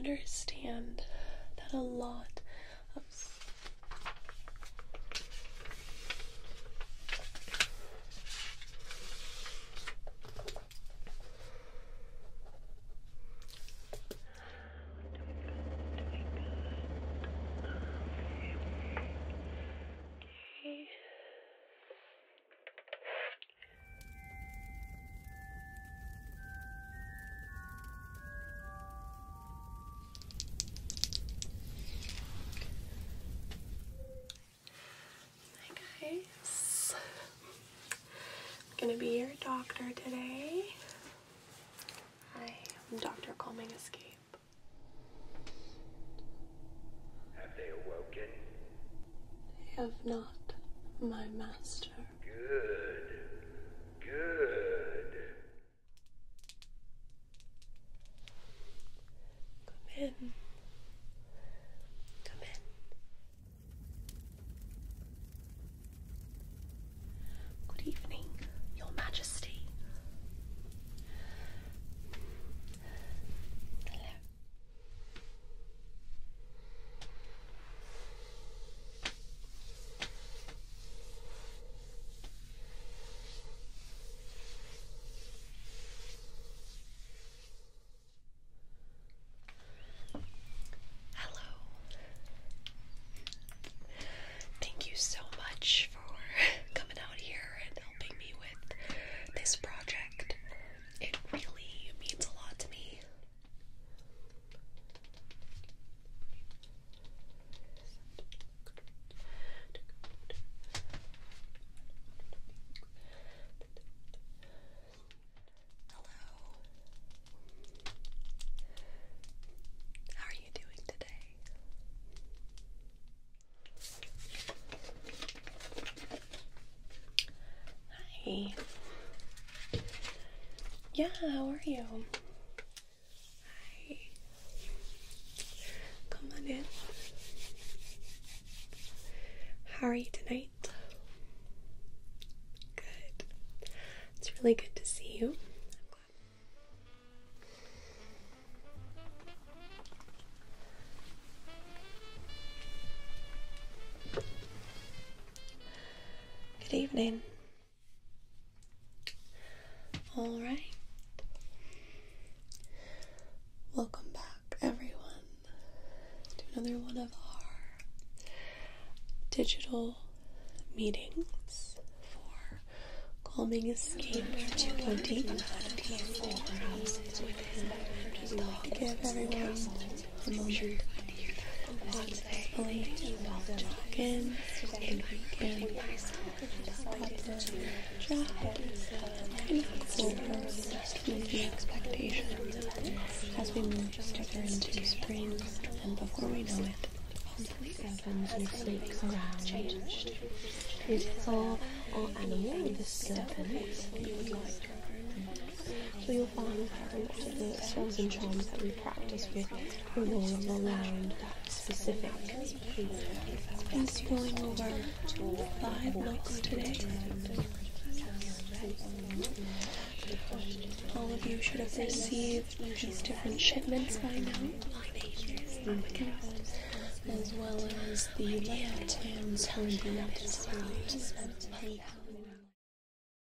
understand that a lot of I'm gonna be your doctor today. I am Dr. Calming Escape. Have they awoken? They have not, my master. Good. Good. Come in. Come in. Good evening, Your Majesty. Hello. Hello. Thank you so much for coming out here and helping me with this project. It really means a lot to me. Hello. How are you doing today? Hi. Yeah, how are you? Hi. Come on in. How are you tonight? Good. It's really good to see you. I'm glad. Good evening. All right. Welcome back, everyone, to another one of our digital meetings for Calming Escape 2024. Just to give everyone a moment peacefully in and we know it serpents and snakes around. Is our, our animal, the serpent. So you'll find that a lot of the spells and charms that we practice with revolve around that specific He's going over five looks today. All of you should have received these different shipments by now. As well as the land plans for the